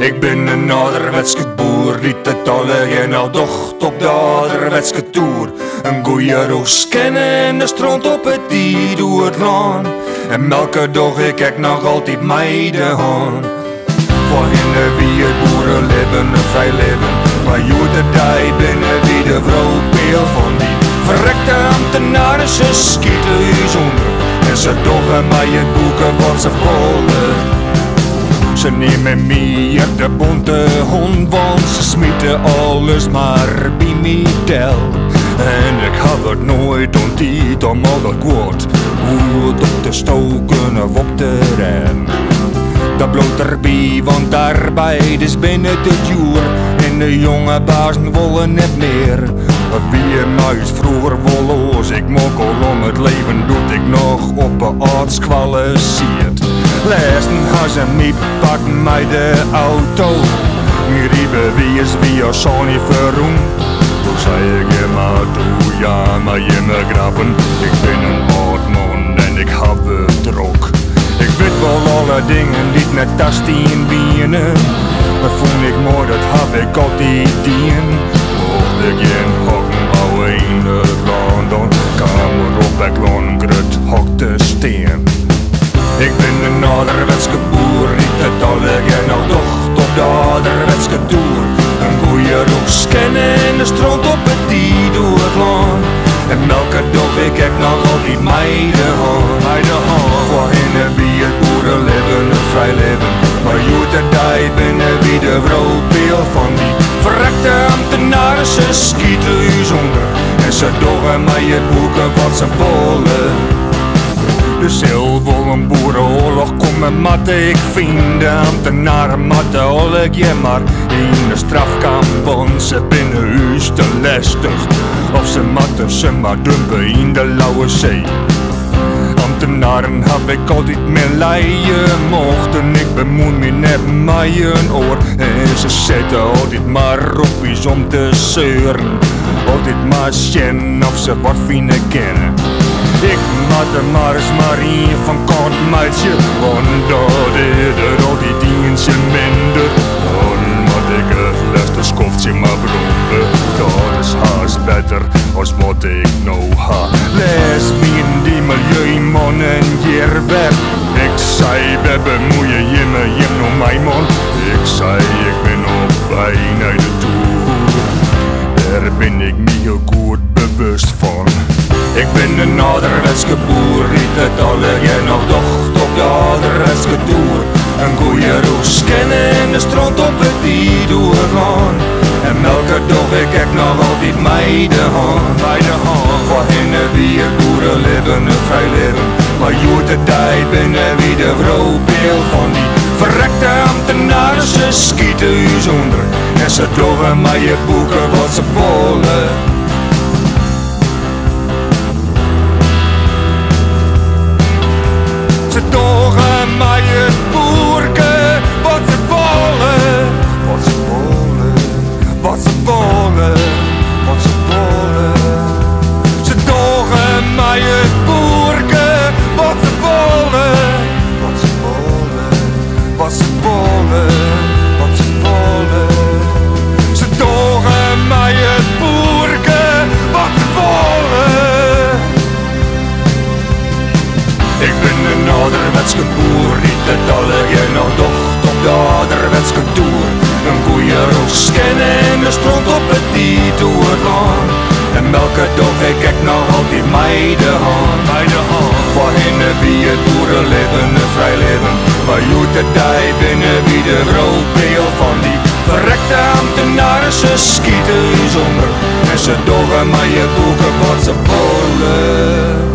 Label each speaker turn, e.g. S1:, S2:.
S1: Ik ben een ouderwetske boer, die het alle geen al docht op de ouderwetske toer. Een goeie roos kennen en de stront op het die door het land. En elke dag ik kijk nog altijd meiden aan. Voorheen wie het boeren leven, een vrij leven. Maar je de dij binnen wie de vrouw peel van die verrekte ambtenaren. Ze schieten u zonder en ze doggen mij het boeken wat ze volgen. Ze nemen meer de bonte hond, want ze smieten alles maar bij mij tel. En ik had het nooit ontdekt om al dat kwaad goed op te stoken of op te rem. Dat bloot erbij, want arbeid is binnen het uur En de jonge bazen willen net meer Wie een muis vroeger wolloos Ik mokkel het leven doet ik nog op een arts kwalificeerd Lessen had ze mij pak mij de auto. Mir riebe wie is wie als Sonny verroem Toen zei ik je maar toe ja maar je me grappen Ik ben een oud man en ik heb het drok Ik weet wel alle dingen die net tast in bienen. Maar vond ik mooi dat heb ik altijd dien. Mocht ik geen ik ben een ouderwetske boer, niet het alle geen al docht op de ouderwetske toer. Een roos kennen in de stront op het die door het land. En elke dag ik heb nog altijd meiden aan, meiden aan. Voorheen wie het boerenleven een vrij leven. Maar je de dij binnen wie de vrouw peel van die verrekte ambtenaren. Ze schieten u zonder en ze doggen mij het boeken wat ze willen. De zilver boerenoorlog komen matte ik vind de ambtenaren matte al je maar in de strafkamp ze binnen huis te lastig. Of ze matten ze maar dumpen in de lauwe zee. Ambtenaren heb ik altijd meer leien. Mochten ik bemoei me net met een oor. En ze zetten altijd maar op iets om te zeuren. Altijd maar zien of ze wat vinden kennen ik maak de Mars Marie van kant meidje Want dat is er al die minder. Dan moet ik het laatste skoftje maar brommen Dat is haast beter als wat ik nou ha. Les in die milieuman en hier weg. Ik zei we bemoeien je me je nou mijn man. Ik zei ik ben op bijna de toer. Daar ben ik heel goed ik ben een ouderwetske boer, niet het alle jij nog docht op de ouderwetske toer. Een goeie roes kennen in de stront op het die doorgaan. En elke dag ik kijk nog altijd meiden aan, meiden aan. Voor hinnen wie boeren leven, een vrij leven. Maar je de tijd binnen wie de vrouw beel van die verrekte ambtenaren. Ze schieten u zonder en ze doggen mij je boeken wat ouderwetske boer, niet het jij nog docht op de ouderwetske toer. Een goeie roos kennen in de stront op het die doorgaan. En elke dag ik kijk nog meiden aan, meiden aan. Voorheen wie het boerenleven een vrij leven. Maar je de dij binnen wie de rookbeel van die verrekte ambtenaren. Ze schieten zonder en ze doggen maar je boeken wat ze willen.